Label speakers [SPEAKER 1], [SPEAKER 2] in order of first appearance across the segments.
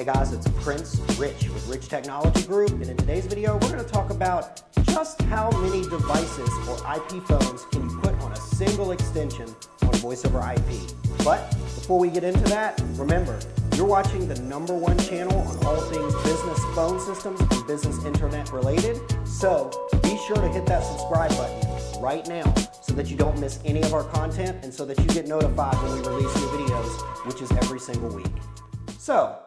[SPEAKER 1] Hey guys, it's Prince Rich with Rich Technology Group, and in today's video, we're going to talk about just how many devices or IP phones can you put on a single extension on voice over IP. But before we get into that, remember, you're watching the number one channel on all things business phone systems and business internet related, so be sure to hit that subscribe button right now so that you don't miss any of our content and so that you get notified when we release new videos, which is every single week. So,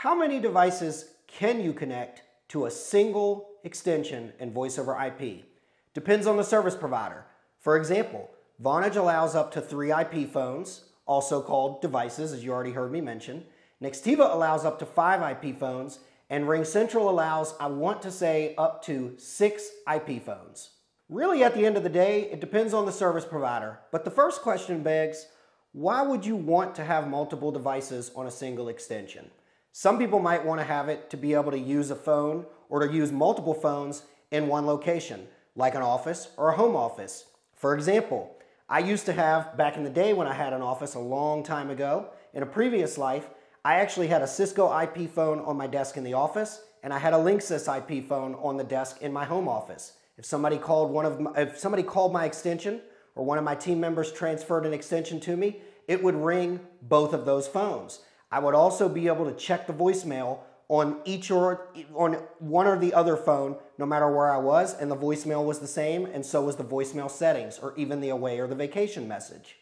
[SPEAKER 1] how many devices can you connect to a single extension in voice over IP? Depends on the service provider. For example, Vonage allows up to three IP phones, also called devices, as you already heard me mention. Nextiva allows up to five IP phones, and RingCentral allows, I want to say, up to six IP phones. Really, at the end of the day, it depends on the service provider. But the first question begs, why would you want to have multiple devices on a single extension? Some people might want to have it to be able to use a phone or to use multiple phones in one location, like an office or a home office. For example, I used to have, back in the day when I had an office a long time ago, in a previous life, I actually had a Cisco IP phone on my desk in the office, and I had a Linksys IP phone on the desk in my home office. If somebody called one of my, if somebody called my extension or one of my team members transferred an extension to me, it would ring both of those phones. I would also be able to check the voicemail on each or on one or the other phone, no matter where I was, and the voicemail was the same, and so was the voicemail settings, or even the away or the vacation message.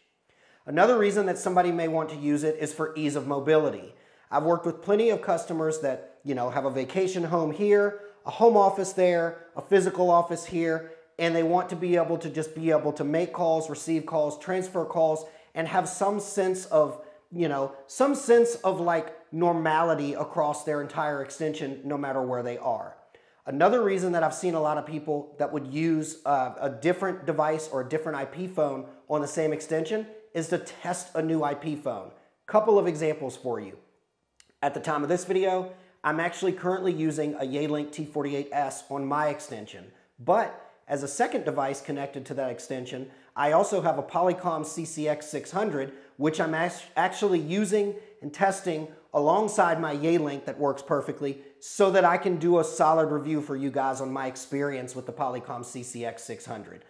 [SPEAKER 1] Another reason that somebody may want to use it is for ease of mobility. I've worked with plenty of customers that, you know, have a vacation home here, a home office there, a physical office here, and they want to be able to just be able to make calls, receive calls, transfer calls, and have some sense of you know, some sense of like normality across their entire extension, no matter where they are. Another reason that I've seen a lot of people that would use uh, a different device or a different IP phone on the same extension is to test a new IP phone. Couple of examples for you. At the time of this video, I'm actually currently using a Yealink T48S on my extension, but as a second device connected to that extension, I also have a Polycom CCX600, which I'm actually using and testing alongside my Yealink that works perfectly so that I can do a solid review for you guys on my experience with the Polycom CCX600.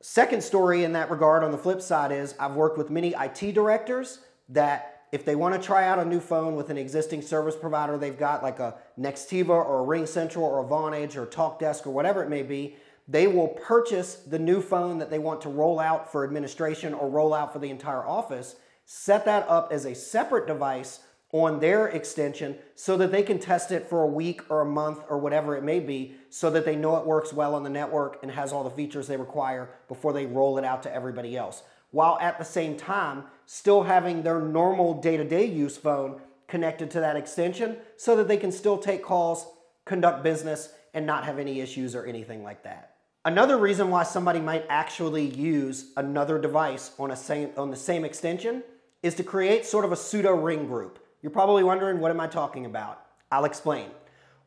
[SPEAKER 1] Second story in that regard on the flip side is I've worked with many IT directors that if they want to try out a new phone with an existing service provider they've got like a Nextiva or a RingCentral or a Vonage or TalkDesk or whatever it may be, they will purchase the new phone that they want to roll out for administration or roll out for the entire office, set that up as a separate device on their extension so that they can test it for a week or a month or whatever it may be so that they know it works well on the network and has all the features they require before they roll it out to everybody else. While at the same time, still having their normal day to day use phone connected to that extension so that they can still take calls, conduct business, and not have any issues or anything like that. Another reason why somebody might actually use another device on, a same, on the same extension is to create sort of a pseudo ring group. You're probably wondering, what am I talking about? I'll explain.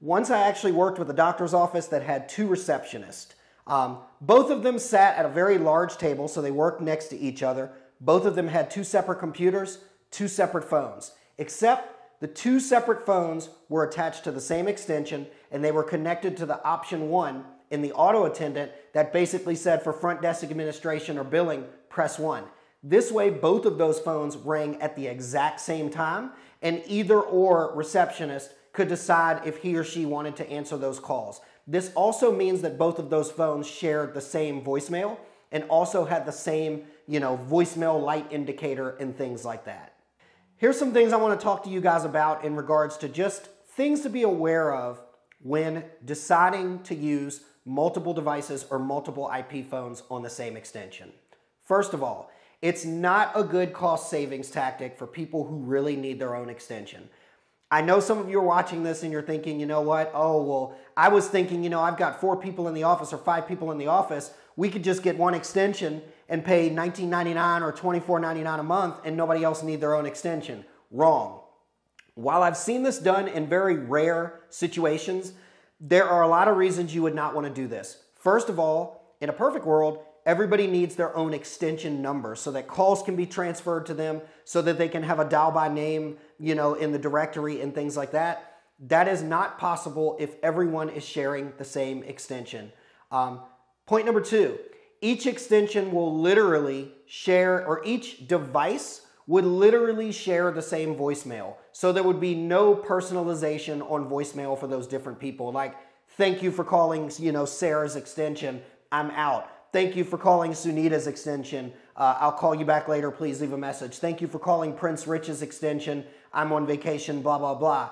[SPEAKER 1] Once I actually worked with a doctor's office that had two receptionists. Um, both of them sat at a very large table, so they worked next to each other. Both of them had two separate computers, two separate phones, except the two separate phones were attached to the same extension and they were connected to the option one in the auto attendant that basically said for front desk administration or billing, press one. This way, both of those phones rang at the exact same time, and either or receptionist could decide if he or she wanted to answer those calls. This also means that both of those phones shared the same voicemail and also had the same, you know, voicemail light indicator and things like that. Here's some things I want to talk to you guys about in regards to just things to be aware of when deciding to use multiple devices or multiple IP phones on the same extension. First of all, it's not a good cost savings tactic for people who really need their own extension. I know some of you are watching this and you're thinking, you know what? Oh, well, I was thinking, you know, I've got four people in the office or five people in the office. We could just get one extension and pay $19.99 or $24.99 a month and nobody else need their own extension. Wrong. While I've seen this done in very rare situations, there are a lot of reasons you would not want to do this. First of all, in a perfect world, everybody needs their own extension number so that calls can be transferred to them so that they can have a dial by name, you know, in the directory and things like that. That is not possible if everyone is sharing the same extension. Um, point number two, each extension will literally share, or each device would literally share the same voicemail. So there would be no personalization on voicemail for those different people. Like, thank you for calling, you know, Sarah's extension. I'm out. Thank you for calling Sunita's extension. Uh, I'll call you back later. Please leave a message. Thank you for calling Prince Rich's extension. I'm on vacation, blah, blah, blah.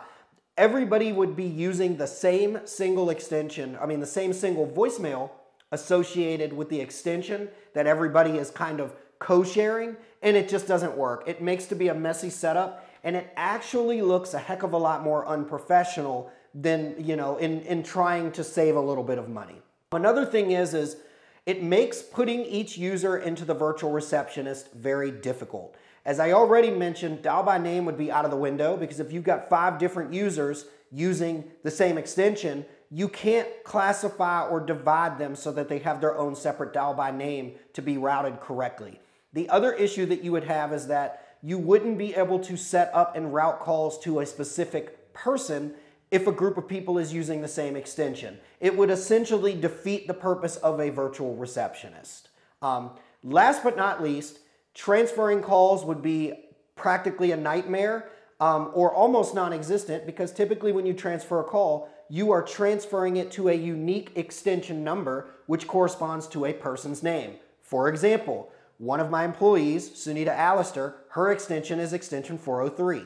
[SPEAKER 1] Everybody would be using the same single extension, I mean, the same single voicemail associated with the extension that everybody is kind of co-sharing and it just doesn't work. It makes to be a messy setup and it actually looks a heck of a lot more unprofessional than, you know, in, in trying to save a little bit of money. Another thing is, is it makes putting each user into the virtual receptionist very difficult. As I already mentioned, dial by name would be out of the window because if you've got five different users using the same extension, you can't classify or divide them so that they have their own separate dial by name to be routed correctly. The other issue that you would have is that you wouldn't be able to set up and route calls to a specific person if a group of people is using the same extension. It would essentially defeat the purpose of a virtual receptionist. Um, last but not least, transferring calls would be practically a nightmare um, or almost non existent because typically when you transfer a call, you are transferring it to a unique extension number which corresponds to a person's name. For example, one of my employees, Sunita Allister, her extension is extension 403.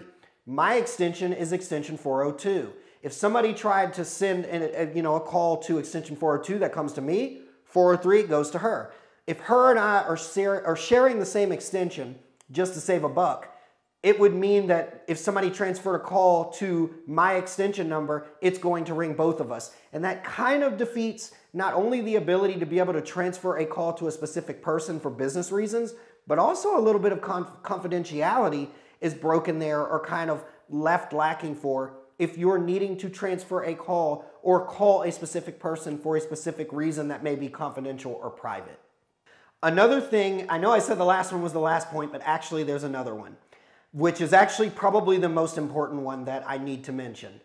[SPEAKER 1] My extension is extension 402. If somebody tried to send a, you know, a call to extension 402 that comes to me, 403 goes to her. If her and I are sharing the same extension just to save a buck, it would mean that if somebody transferred a call to my extension number, it's going to ring both of us. And that kind of defeats not only the ability to be able to transfer a call to a specific person for business reasons, but also a little bit of conf- confidentiality is broken there or kind of left lacking for if you're needing to transfer a call or call a specific person for a specific reason that may be confidential or private. Another thing, I know I said the last one was the last point, but actually there's another one, which is actually probably the most important one that I need to mention.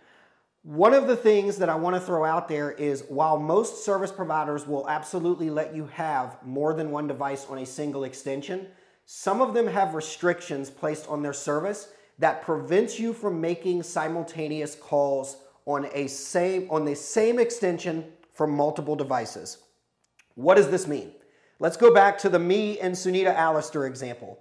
[SPEAKER 1] One of the things that I want to throw out there is while most service providers will absolutely let you have more than one device on a single extension, some of them have restrictions placed on their service that prevents you from making simultaneous calls on a same on the same extension from multiple devices. What does this mean? Let's go back to the me and Sunita Allister example.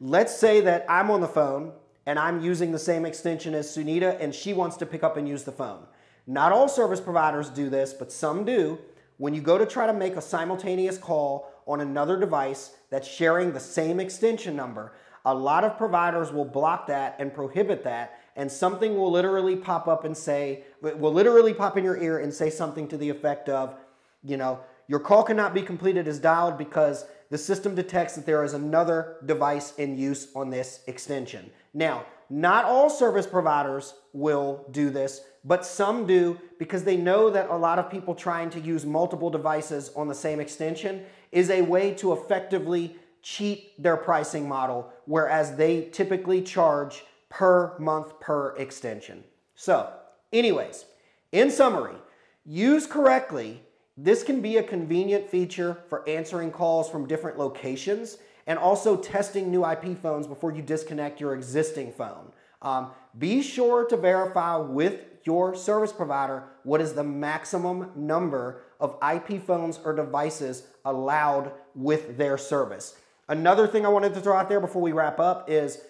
[SPEAKER 1] Let's say that I'm on the phone and I'm using the same extension as Sunita and she wants to pick up and use the phone. Not all service providers do this, but some do. When you go to try to make a simultaneous call on another device that's sharing the same extension number, a lot of providers will block that and prohibit that, and something will literally pop up and say, will literally pop in your ear and say something to the effect of, you know, your call cannot be completed as dialed because the system detects that there is another device in use on this extension. Now, not all service providers will do this, but some do because they know that a lot of people trying to use multiple devices on the same extension is a way to effectively cheat their pricing model, whereas they typically charge per month per extension. So, anyways, in summary, use correctly, this can be a convenient feature for answering calls from different locations and also testing new IP phones before you disconnect your existing phone. Um, be sure to verify with your service provider what is the maximum number of IP phones or devices allowed with their service. Another thing I wanted to throw out there before we wrap up is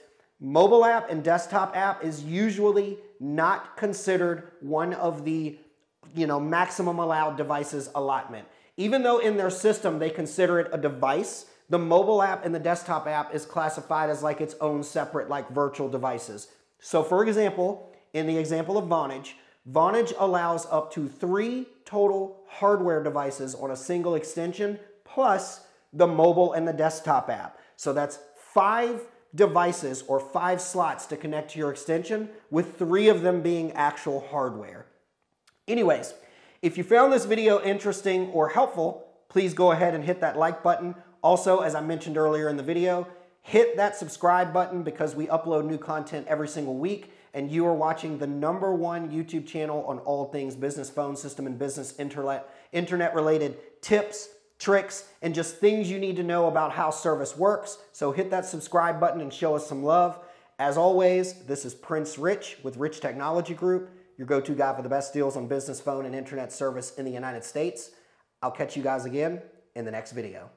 [SPEAKER 1] mobile app and desktop app is usually not considered one of the you know maximum allowed devices allotment. Even though in their system they consider it a device, the mobile app and the desktop app is classified as like its own separate like virtual devices. So for example, in the example of Vonage, Vonage allows up to three total hardware devices on a single extension plus the mobile and the desktop app. So that's five devices or five slots to connect to your extension with three of them being actual hardware. Anyways, if you found this video interesting or helpful, please go ahead and hit that like button. Also, as I mentioned earlier in the video, hit that subscribe button because we upload new content every single week and you are watching the number one YouTube channel on all things business phone system and business internet, internet related tips, tricks, and just things you need to know about how service works. So hit that subscribe button and show us some love. As always, this is Prince Rich with Rich Technology Group, your go to guy for the best deals on business phone and internet service in the United States. I'll catch you guys again in the next video.